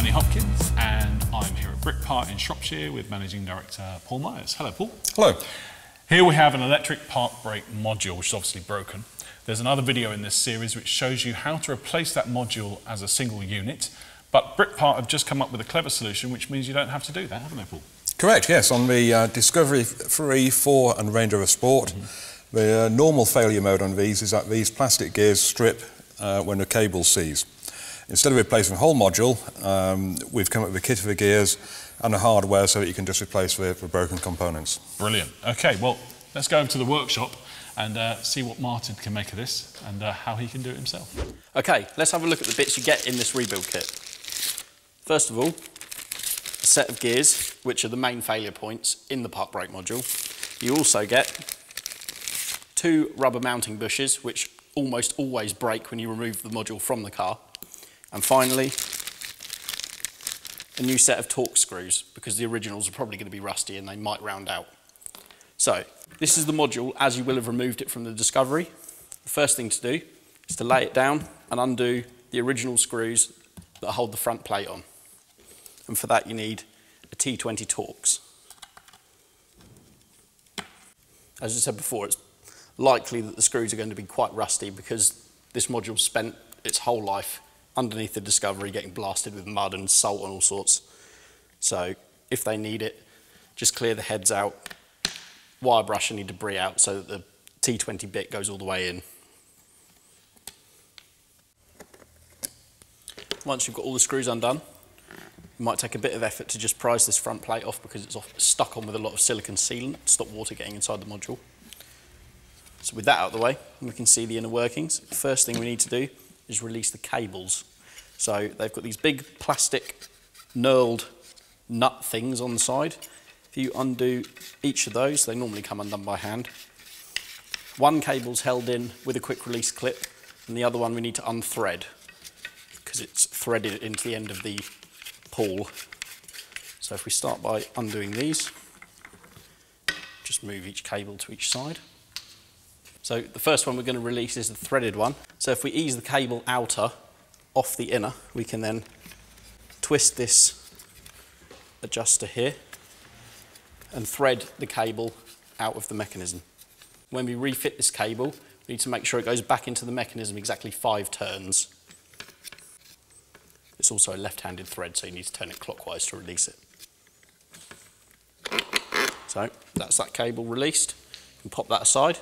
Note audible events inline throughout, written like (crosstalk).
Danny Hopkins, and I'm here at Brit Britpart in Shropshire with Managing Director Paul Myers. Hello, Paul. Hello. Here we have an electric park brake module, which is obviously broken. There's another video in this series which shows you how to replace that module as a single unit, but Brit Britpart have just come up with a clever solution, which means you don't have to do that, haven't they, Paul? Correct, yes. On the uh, Discovery 3, 4 and Range Rover Sport, mm -hmm. the uh, normal failure mode on these is that these plastic gears strip uh, when the cable sees. Instead of replacing the whole module, um, we've come up with a kit of the gears and the hardware so that you can just replace the, the broken components. Brilliant. Okay, well, let's go over to the workshop and uh, see what Martin can make of this and uh, how he can do it himself. Okay, let's have a look at the bits you get in this rebuild kit. First of all, a set of gears, which are the main failure points in the park brake module. You also get two rubber mounting bushes, which almost always break when you remove the module from the car. And finally, a new set of Torx screws because the originals are probably going to be rusty and they might round out. So this is the module as you will have removed it from the Discovery. The first thing to do is to lay it down and undo the original screws that hold the front plate on. And for that you need a T20 Torx. As I said before, it's likely that the screws are going to be quite rusty because this module spent its whole life underneath the Discovery getting blasted with mud and salt and all sorts. So if they need it, just clear the heads out, wire brush any debris out so that the T20 bit goes all the way in. Once you've got all the screws undone, it might take a bit of effort to just prise this front plate off because it's stuck on with a lot of silicon sealant to stop water getting inside the module. So with that out of the way, we can see the inner workings. First thing we need to do is release the cables. So they've got these big plastic knurled nut things on the side. If you undo each of those, they normally come undone by hand. One cable's held in with a quick release clip, and the other one we need to unthread because it's threaded into the end of the pull. So if we start by undoing these, just move each cable to each side. So the first one we're going to release is the threaded one. So if we ease the cable outer off the inner, we can then twist this adjuster here and thread the cable out of the mechanism. When we refit this cable, we need to make sure it goes back into the mechanism exactly five turns. It's also a left-handed thread, so you need to turn it clockwise to release it. So that's that cable released. You can pop that aside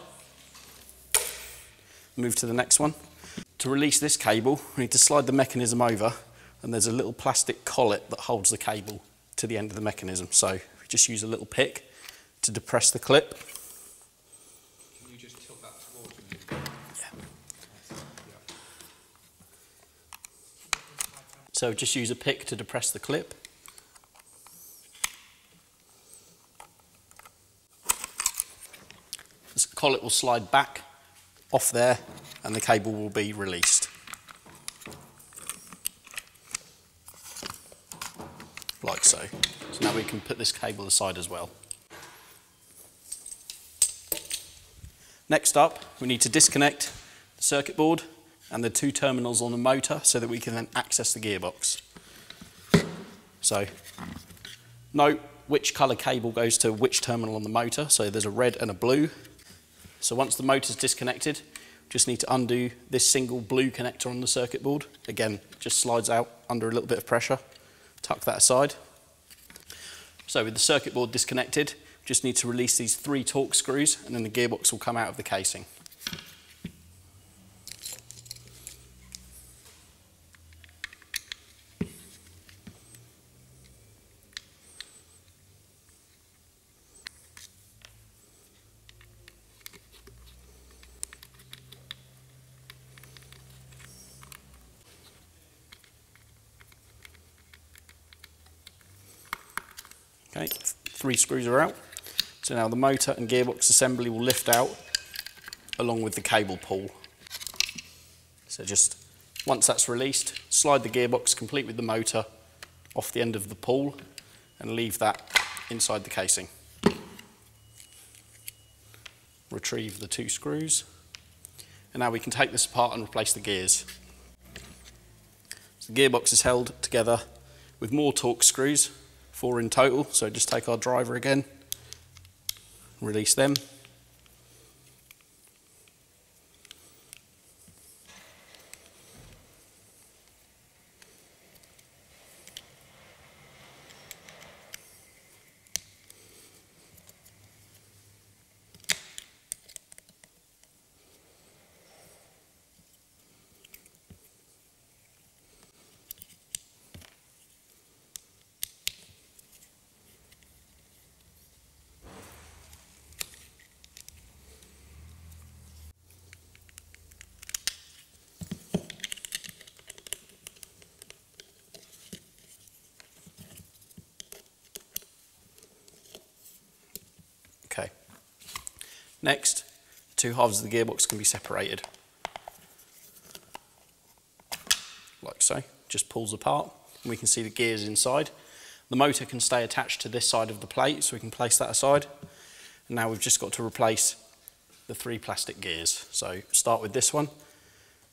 move to the next one. To release this cable, we need to slide the mechanism over and there's a little plastic collet that holds the cable to the end of the mechanism. So we just use a little pick to depress the clip. Can you just tilt that towards me? Yeah. So just use a pick to depress the clip. This collet will slide back off there and the cable will be released. Like so. So now we can put this cable aside as well. Next up, we need to disconnect the circuit board and the two terminals on the motor so that we can then access the gearbox. So, note which colour cable goes to which terminal on the motor. So there's a red and a blue. So once the motor's disconnected, just need to undo this single blue connector on the circuit board. Again, just slides out under a little bit of pressure. Tuck that aside. So with the circuit board disconnected, just need to release these three Torx screws and then the gearbox will come out of the casing. Okay, three screws are out. So now the motor and gearbox assembly will lift out along with the cable pull. So just once that's released, slide the gearbox complete with the motor off the end of the pull and leave that inside the casing. Retrieve the two screws. And now we can take this apart and replace the gears. So the gearbox is held together with more Torx screws, four in total. So just take our driver again, release them. Okay. Next, two halves of the gearbox can be separated. Like so, just pulls apart and we can see the gears inside. The motor can stay attached to this side of the plate so we can place that aside. And now we've just got to replace the three plastic gears. So start with this one,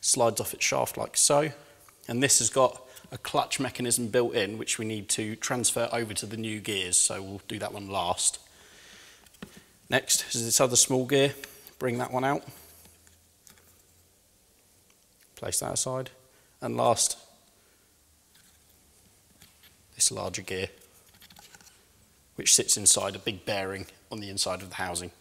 slides off its shaft like so. And this has got a clutch mechanism built in which we need to transfer over to the new gears. So we'll do that one last. Next is this other small gear. Bring that one out. Place that aside. And last, this larger gear, which sits inside a big bearing on the inside of the housing.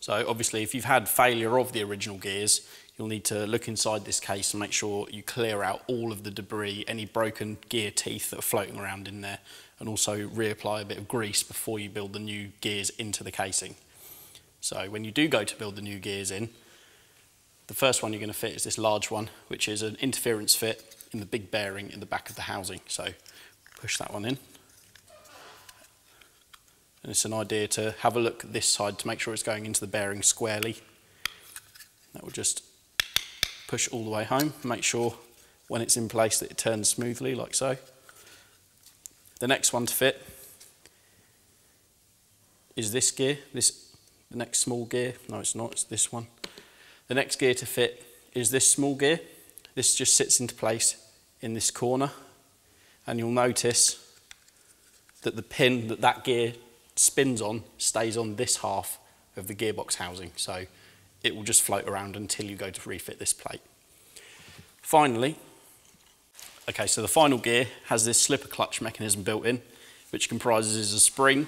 So obviously if you've had failure of the original gears, you'll need to look inside this case and make sure you clear out all of the debris, any broken gear teeth that are floating around in there, and also reapply a bit of grease before you build the new gears into the casing. So when you do go to build the new gears in, the first one you're going to fit is this large one, which is an interference fit in the big bearing in the back of the housing. So push that one in. And it's an idea to have a look at this side to make sure it's going into the bearing squarely. That will just push all the way home, make sure when it's in place that it turns smoothly like so. The next one to fit is this gear, this the next small gear. No, it's not, it's this one. The next gear to fit is this small gear. This just sits into place in this corner. And you'll notice that the pin that that gear spins on stays on this half of the gearbox housing. So it will just float around until you go to refit this plate. Finally, okay, so the final gear has this slipper clutch mechanism built in, which comprises a spring,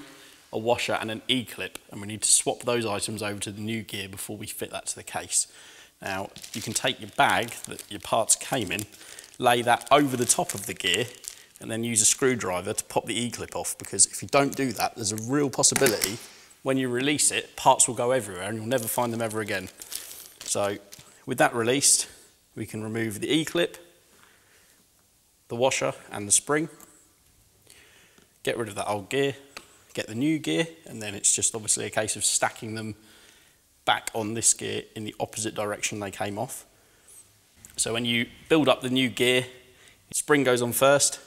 a washer and an E-clip, and we need to swap those items over to the new gear before we fit that to the case. Now, you can take your bag that your parts came in, lay that over the top of the gear, and then use a screwdriver to pop the E-clip off, because if you don't do that, there's a real possibility when you release it, parts will go everywhere and you'll never find them ever again. So with that released, we can remove the E-clip, the washer and the spring, get rid of that old gear, get the new gear, and then it's just obviously a case of stacking them back on this gear in the opposite direction they came off. So when you build up the new gear, spring goes on first,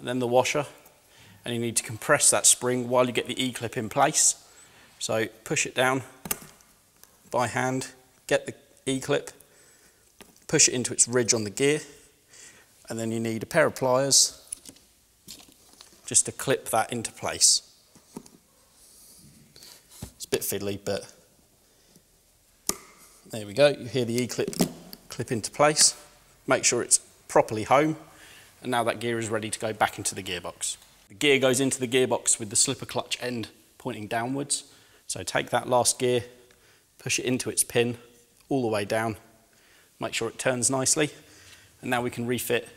and then the washer, and you need to compress that spring while you get the E-clip in place. So push it down by hand, get the E-clip, push it into its ridge on the gear, and then you need a pair of pliers just to clip that into place. It's a bit fiddly, but there we go. You hear the E-clip clip into place. Make sure it's properly home, and now that gear is ready to go back into the gearbox. The gear goes into the gearbox with the slipper clutch end pointing downwards. So take that last gear, push it into its pin all the way down, make sure it turns nicely, and now we can refit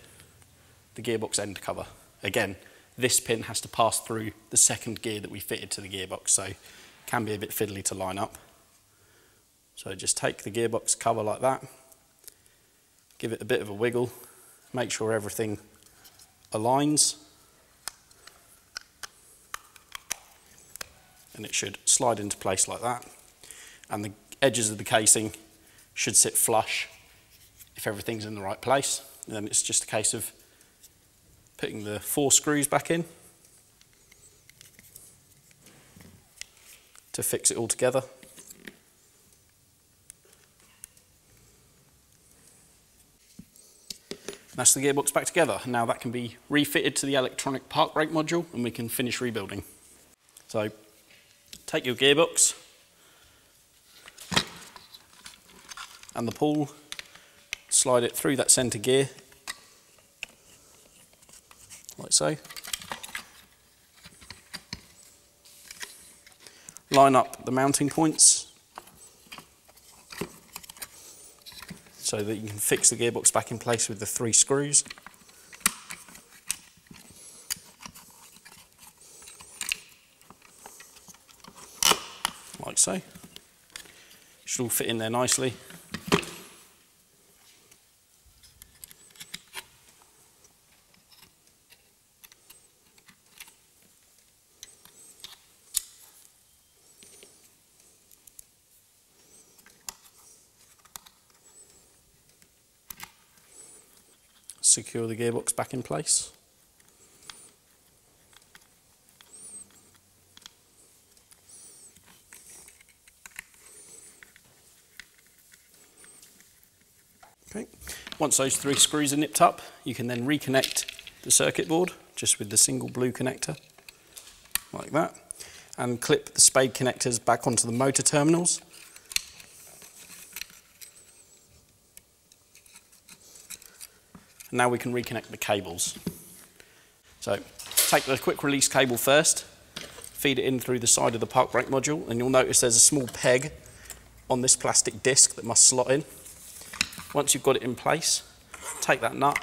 the gearbox end cover. Again, this pin has to pass through the second gear that we fitted to the gearbox, so it can be a bit fiddly to line up. So just take the gearbox cover like that, give it a bit of a wiggle, make sure everything aligns, and it should slide into place like that. And the edges of the casing should sit flush if everything's in the right place. And then it's just a case of putting the four screws back in to fix it all together. That's the gearbox back together. Now that can be refitted to the electronic park brake module and we can finish rebuilding. So take your gearbox and the pull, slide it through that centre gear, like so. Line up the mounting points so that you can fix the gearbox back in place with the three screws. Like so. Should all fit in there nicely. Secure the gearbox back in place. Okay. Once those three screws are nipped up, you can then reconnect the circuit board just with the single blue connector, like that, and clip the spade connectors back onto the motor terminals. Now we can reconnect the cables. So take the quick release cable first, feed it in through the side of the park brake module, and you'll notice there's a small peg on this plastic disc that must slot in. Once you've got it in place, take that nut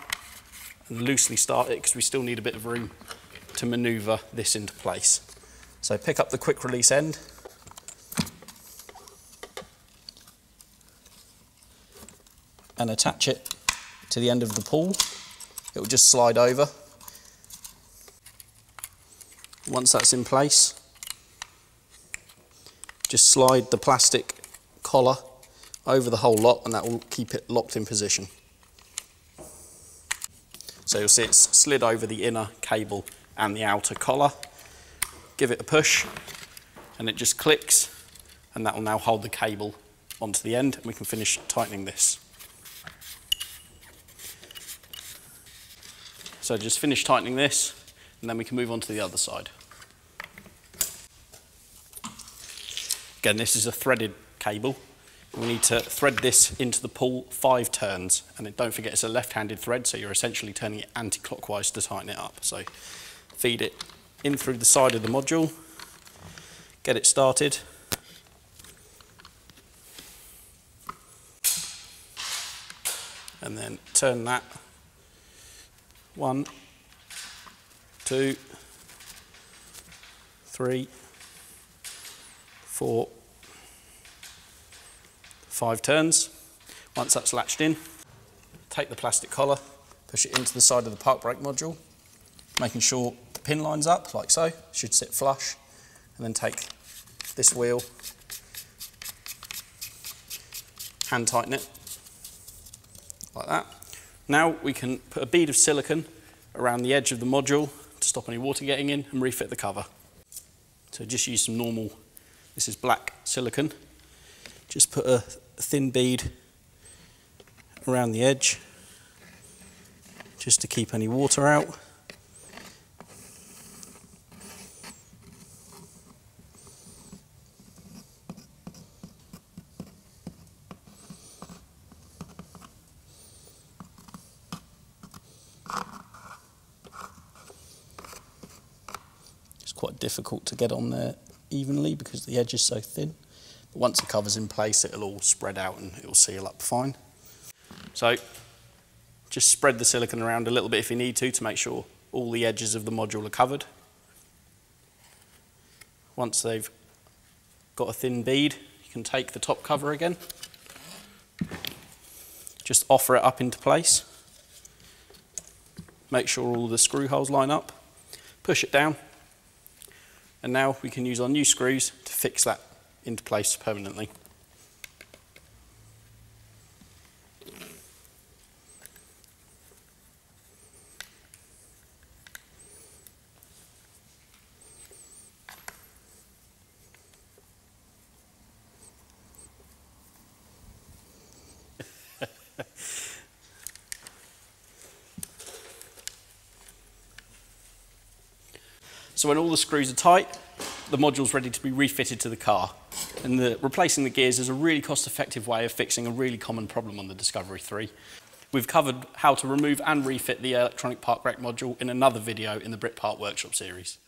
and loosely start it because we still need a bit of room to maneuver this into place. So pick up the quick release end, and attach it to the end of the pull. It will just slide over. Once that's in place, just slide the plastic collar over the whole lot and that will keep it locked in position. So you'll see it's slid over the inner cable and the outer collar. Give it a push and it just clicks and that will now hold the cable onto the end and we can finish tightening this. So just finish tightening this and then we can move on to the other side. Again, this is a threaded cable. We need to thread this into the pull five turns. And then don't forget it's a left-handed thread, so you're essentially turning it anti-clockwise to tighten it up. So feed it in through the side of the module, get it started. And then turn that one, two, three, four, five turns. Once that's latched in, take the plastic collar, push it into the side of the park brake module, making sure the pin lines up like so, should sit flush, and then take this wheel, hand tighten it, like that. Now we can put a bead of silicone around the edge of the module to stop any water getting in and refit the cover. So just use some normal, this is black silicone. Just put a thin bead around the edge just to keep any water out. quite difficult to get on there evenly because the edge is so thin. But once the cover's in place, it'll all spread out and it'll seal up fine. So just spread the silicone around a little bit if you need to to make sure all the edges of the module are covered. Once they've got a thin bead, you can take the top cover again. Just offer it up into place. Make sure all the screw holes line up. Push it down and now we can use our new screws to fix that into place permanently. (laughs) So when all the screws are tight, the module's ready to be refitted to the car. And the, replacing the gears is a really cost-effective way of fixing a really common problem on the Discovery 3. We've covered how to remove and refit the electronic park brake module in another video in the Britpart Workshop series.